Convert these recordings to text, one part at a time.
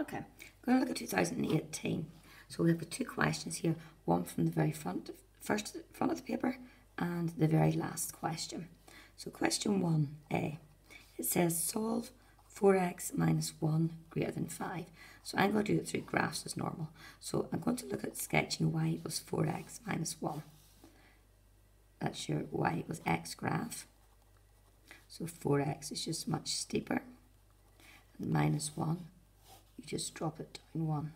Okay, going to look at 2018. So we have two questions here, one from the very front, first front of the paper and the very last question. So question 1a, it says solve 4x minus 1 greater than 5. So I'm going to do it through graphs as normal. So I'm going to look at sketching y equals 4x minus 1. That's your y equals x graph. So 4x is just much steeper. And minus 1, you just drop it down 1.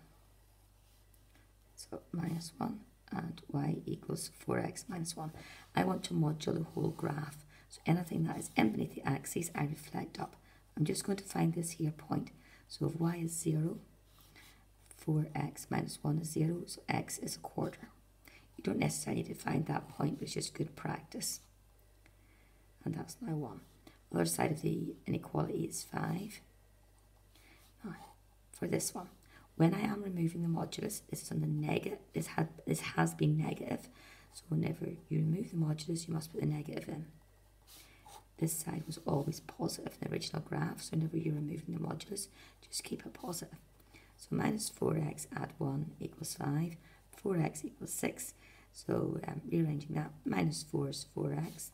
So minus 1 and y equals 4x minus 1. I want to module the whole graph. So anything that is in beneath the axis, I reflect up. I'm just going to find this here point. So if y is 0, 4x minus 1 is 0, so x is a quarter. You don't necessarily need to find that point, it's just good practice. And that's now 1. Other side of the inequality is 5. For this one, when I am removing the modulus, this is on the negative, this, had, this has been negative. So whenever you remove the modulus, you must put the negative in. This side was always positive in the original graph, so whenever you're removing the modulus, just keep it positive. So minus 4x add 1 equals 5, 4x equals 6. So um, rearranging that, minus 4 is 4x,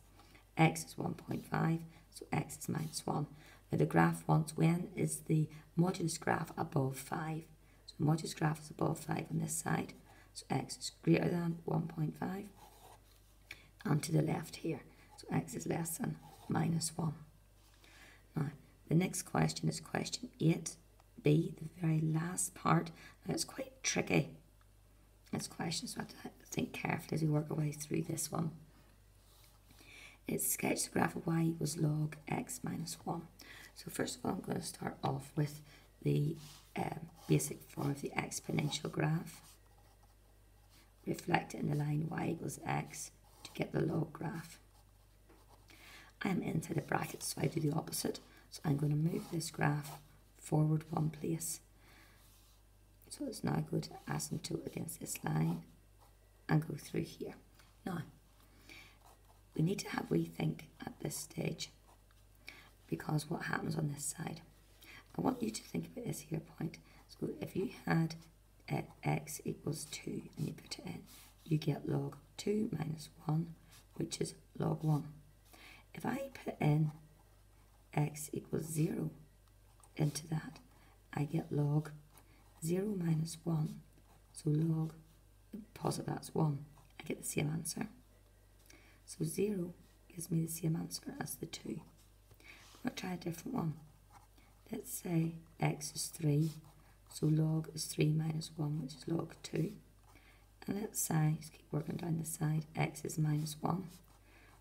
x is 1.5, so x is minus 1. The graph wants when is the modulus graph above 5. So modulus graph is above 5 on this side, so x is greater than 1.5. And to the left here, so x is less than minus 1. Now, the next question is question 8b, the very last part. Now, it's quite tricky. This question, so I have to think carefully as we work our way through this one. It's sketch the graph of y equals log x minus 1. So first of all, I'm going to start off with the um, basic form of the exponential graph. Reflect in the line y equals x to get the log graph. I am inside the brackets, so I do the opposite. So I'm going to move this graph forward one place. So it's now going to asymptote against this line and go through here. Now, we need to have rethink at this stage because what happens on this side? I want you to think about this here point. So if you had x equals 2 and you put it in, you get log 2 minus 1, which is log 1. If I put in x equals 0 into that, I get log 0 minus 1. So log, positive that's 1. I get the same answer. So 0 gives me the same answer as the 2. Try a different one. Let's say x is 3. So log is 3 minus 1, which is log 2. And let's say, keep working down the side, x is minus 1.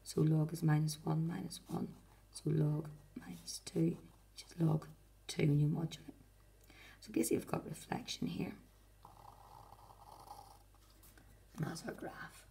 So log is minus 1 minus 1. So log minus 2, which is log 2 when you modulate. So basically we've got reflection here. And that's our graph.